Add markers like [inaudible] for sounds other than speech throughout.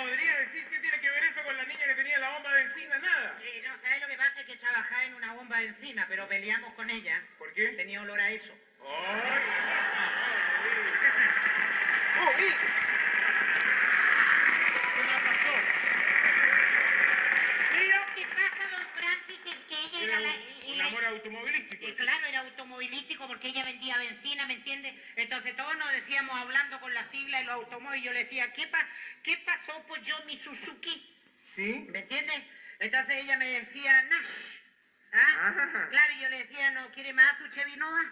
¿Me podría decir qué tiene que ver eso con la niña que tenía la bomba de encina? Nada. Sí, no, ¿sabes lo que pasa? Es que trabajaba en una bomba de encina, pero peleamos con ella. ¿Por qué? Tenía olor a eso. ¡Ay! [laughs] ¡Oh, y! ¿Qué pasó? Lo que pasa, don Francis, es que ella Era era la... un, amor automovilístico. Y claro, era automovilístico porque ella vendía benzina, ¿me entiendes? Entonces todos nos decíamos, hablando con la de los automóviles, yo le decía, ¿qué, pa ¿qué pasó pues yo mi Suzuki? ¿Sí? ¿Me entiendes? Entonces ella me decía, Nash. ¿Ah? Ajá. Claro, y yo le decía, ¿no quiere más su Chevy Nova?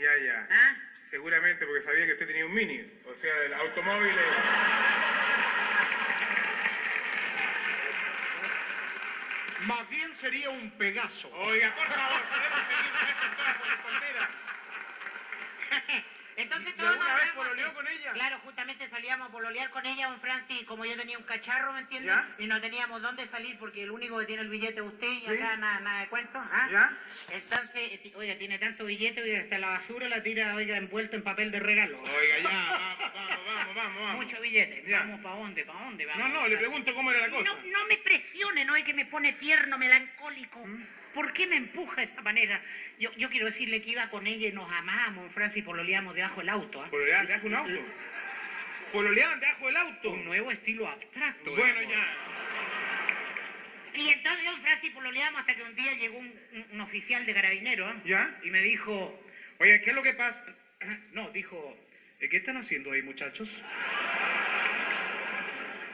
Ya, ya. ¿Ah? Seguramente porque sabía que usted tenía un mini. O sea, el automóvil es... Más bien sería un Pegaso. Oiga, por favor, podemos seguir con esta historia por. Entonces ¿Y todos nos vez pololeó con ella? Claro, justamente salíamos a pololear con ella, don Francis, como yo tenía un cacharro, ¿me entiendes? ¿Ya? Y no teníamos dónde salir porque el único que tiene el billete es usted y ¿Sí? acá nada, nada de cuento. ¿ah? ¿Ya? Entonces, eh, oiga, tiene tanto billete, oiga, hasta la basura la tira, oiga, envuelto en papel de regalo. Oiga, ya, [laughs] vamos, vamos, vamos, vamos. vamos. Mucho billete. Ya. Vamos, ¿para dónde? ¿Para dónde? No, Vamos, no, le pregunto cómo era la cosa. No, no me presione, no es que me pone tierno, melancólico. ¿Mm? ¿Por qué me empuja de esta manera? Yo, yo quiero decirle que iba con ella y nos amábamos, Francis, y pololeamos debajo del auto. ¿Pololeaban debajo de un auto? ¿Pololeaban debajo del auto? Un nuevo estilo abstracto. Bueno, ya. Y entonces yo, Francis, pololeamos hasta que un día llegó un, un- un oficial de carabineros ¿ah? ¿Ya? y me dijo, Oye, ¿qué es lo que pasa? [clears throat] No, dijo, ¿eh, ¿qué están haciendo ahí, muchachos?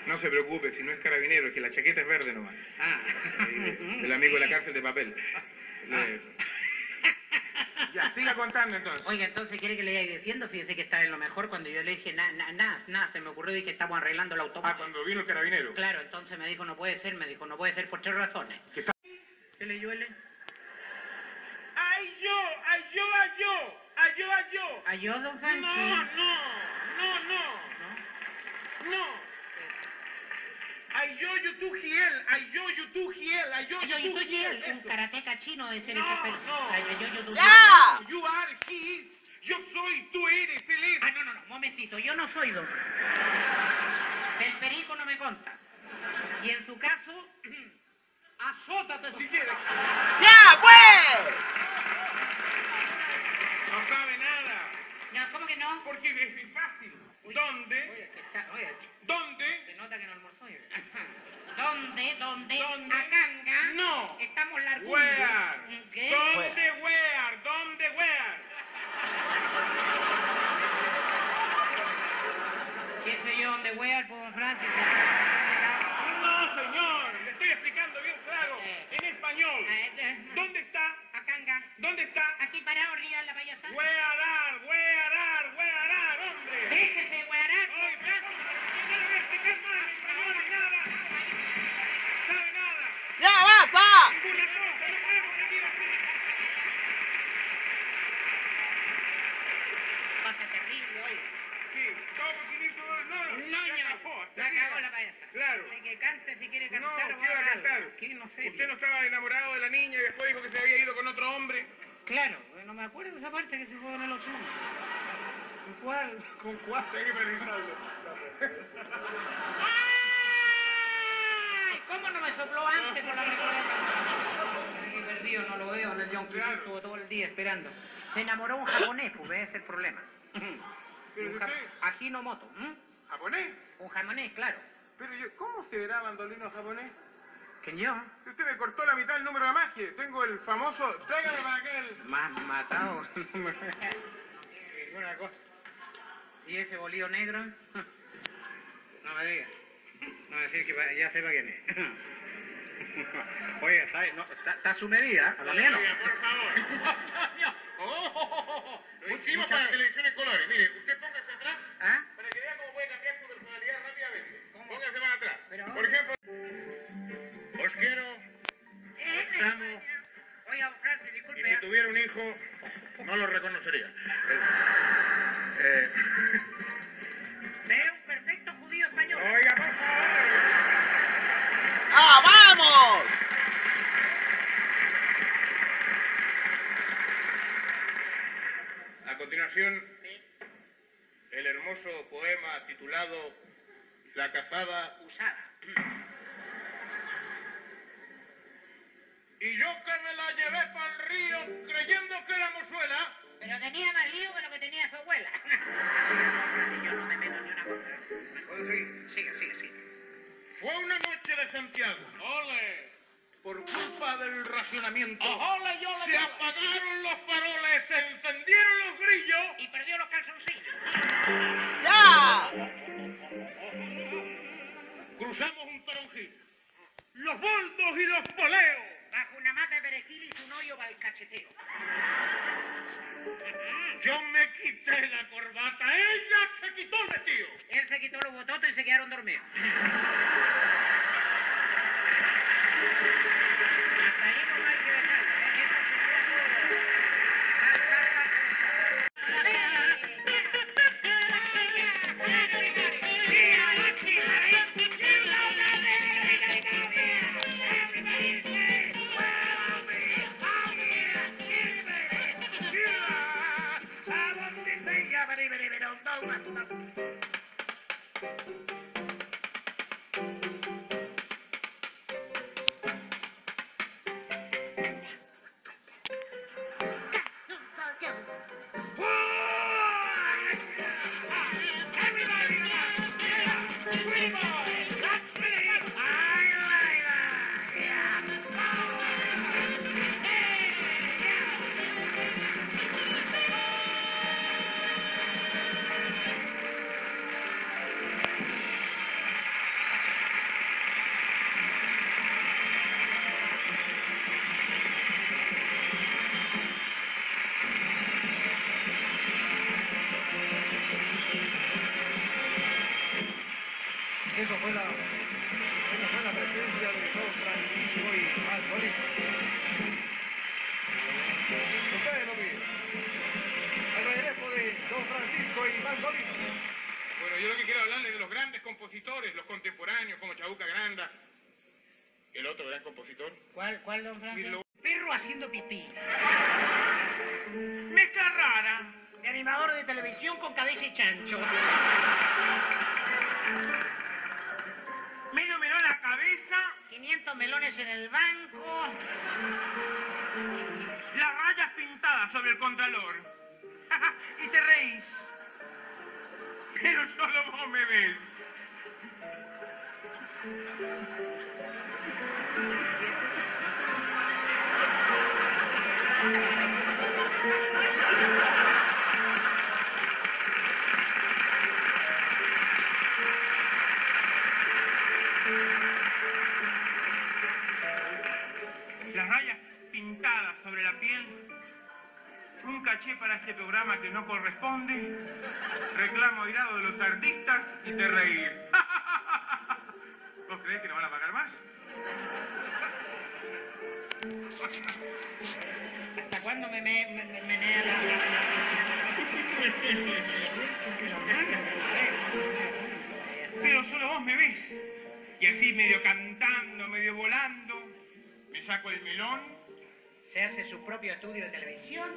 No se preocupe, si no es carabinero, es que la chaqueta es verde nomás. ah, El amigo de la cárcel de papel. Ah. Le- Ya, siga contando entonces. Oiga, entonces, ¿quiere que le vaya diciendo? Fíjese que estaba en lo mejor cuando yo le dije, nada, nada, nada, nada, se me ocurrió, dije, estamos arreglando el Ah, automóvil. cuando vino el carabinero. Claro, entonces me dijo, no puede ser, me dijo, no puede ser por tres razones. ¿Qué está- ¿Qué leyó él? ¡Ay, yo! ¡Ay, yo! ¡Ay, yo! ¡Ay, yo! ¡Ay, yo! ¿Ayó, don No, Francis? no, no, no, no. Ay, yo, YouTube Giel, ay, yo, YouTube Giel, ay, yo, YouTube Giel. un karateca chino de ser No, no. Ay, yo, yo, yo, ¡Ya! You are, he is, yo soy, tú eres, él es. Ah, no, no, no, momentito, yo no soy don. El perico no me conta. Y en su caso, [clears throat] Azótate si quieres. ¡Ya, pues! No sabe nada. no, ¿cómo es fácil. ¿Dónde? Oye, que está, oye, ¿Dónde? se nota que no almorzó. oye. ¿Dónde, dónde? ¿Dónde? Acanga. No. Estamos largos. Where? ¿Qué? ¿Dónde where? ¿Dónde where? ¿Qué sé yo dónde al don Francis? No, señor. Le estoy explicando bien claro. Eh. En español. Ah, este, ¿Dónde está? Acanga. ¿Dónde está? Aquí parado arriba en la payasada. Where are? Where ¿Usted no estaba enamorado de la niña y después dijo que se había ido con otro hombre? Claro, no me acuerdo de esa parte que se fue en el otro. ¿Con cuál? ¿Con cuál? Hay que. ¿Cómo no me sopló antes con la perdido, no lo veo en el John Claro. estuvo todo el día esperando. Se enamoró un japonés, pues ese es el problema. [laughs] Un ja- Ajinomoto, ¿m? ¿Japonés? Un japonés, claro. Pero yo, ¿cómo se verá bandolino japonés? ¿Quién yo? Usted me cortó la mitad del número de magia, tengo el famoso, tráigame para acá el... [laughs] Más matado. [laughs] Ninguna cosa. ¿Y ese bolillo negro? No me diga. [coughs] No decir que ya sepa quién es. [coughs] Oye, ¿sabes? No, está, está a su medida, a lo menos. Por favor. La casada. Usada. Y yo que me la llevé para el río creyendo que era mozuela. Pero tenía más lío que lo que tenía su abuela. [laughs] Yo no me meto ni una cosa. Sigue, sigue, sigue. Fue una noche de Santiago. ¡Ole! Por culpa del racionamiento. ¡Ole, yo Se apagaron los faroles, se encendieron los grillos. Y perdió los Bajo una mata de perejil y un hoyo para el cacheteo. Bueno, yo lo que quiero hablarles de los grandes compositores, los contemporáneos, como Chabuca Granda. El otro gran compositor. ¿Cuál, cuál, don Francisco? Perro haciendo pipí. Mezcla rara. De animador de televisión con cabeza y chancho. Medio melón en la cabeza, 500 melones en el banco. las rayas pintadas sobre el contralor. [laughs] y te reís. Pero solo vos me ves. No corresponde. Reclamo airado de los artistas y te reír. [laughs] ¿Vos creés que nos van a pagar más? ¿Hasta cuándo me, me, me, me menea la... la- Pero solo vos me ves. Y así medio cantando, medio volando, me saco el melón Se hace su propio estudio de televisión.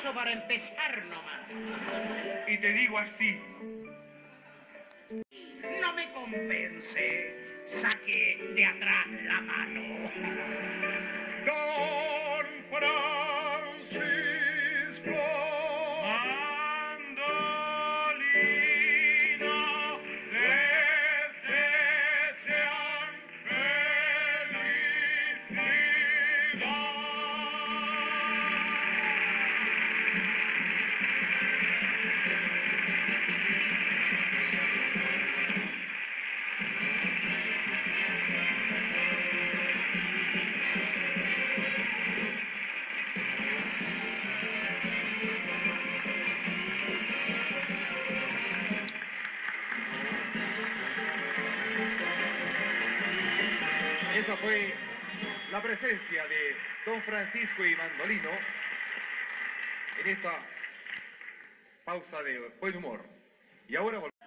Eso para empezar nomás. y te digo así. No me convence. Saque de atrás la mano. Presencia de Don Francisco y Mandolino en esta pausa de buen humor. Y ahora volvemos.